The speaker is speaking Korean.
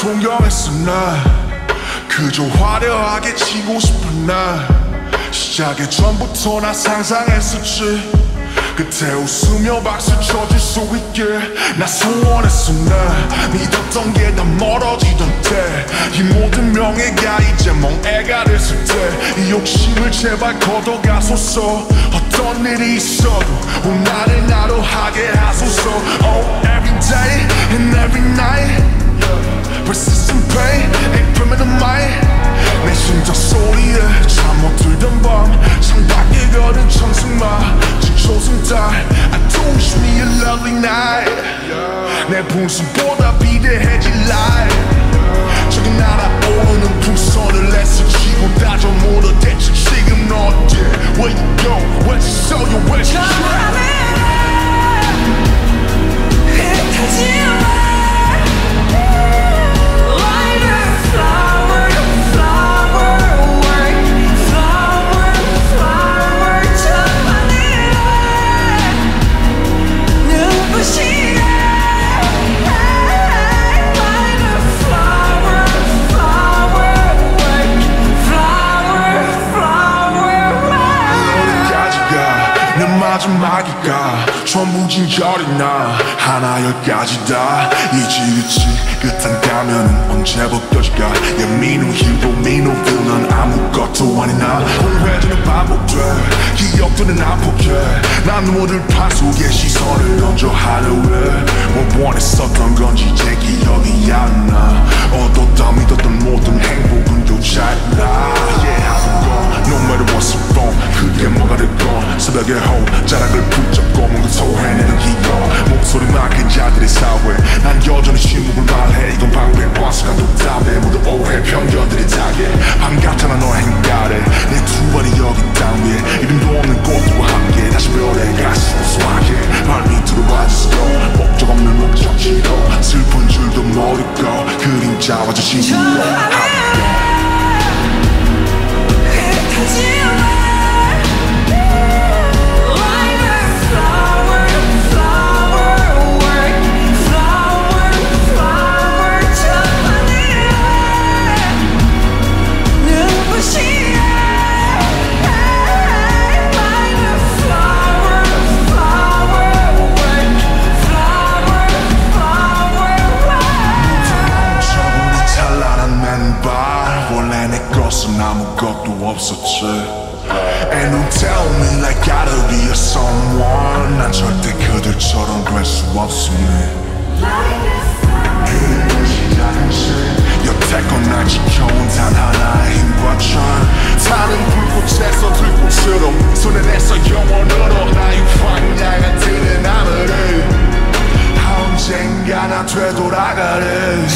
동경했어 나 그저 화려하게 지고 싶은 날 시작의 전부터 나 상상했었지. 그때 웃으며 박수 쳐줄 수 있게 나 소원했어 나 믿었던 게 다 멀어지던 때이 모든 명예가 이제 멍해가 됐을 때 이 욕심을 제발 걷어가소서. 어떤 일이 있어도 오늘을 나로 하게 하소서. Oh every day and every night night 내 분수보다 비대해질 life 저기 날아오르는 풍선을 애 마지막이가 전부 진절이 나 하나 열까지 다. 이지그치 끝한 가면은 언제 벗겨질까? 예민우 히로 민우들 난 아무것도 아닌 나. 공회전은 반복돼. 기억들은 안 포기해. 난 누구들 판 속에 시선을 던져 하루에 뭐 원했었던 건지 제 기억이 안나. 얻었 그림자와 저 아무것도 없었지 And don't tell me like gotta be a someone. 난 절대 그들처럼 될수 없음네 여태껏 날 지켜온 단 하나의 힘과 천. 타는 불꽃에서 들꽃으로 손에 내서 영원으로 나의 황량한 뜨는 하늘을 언젠가 나 되돌아가래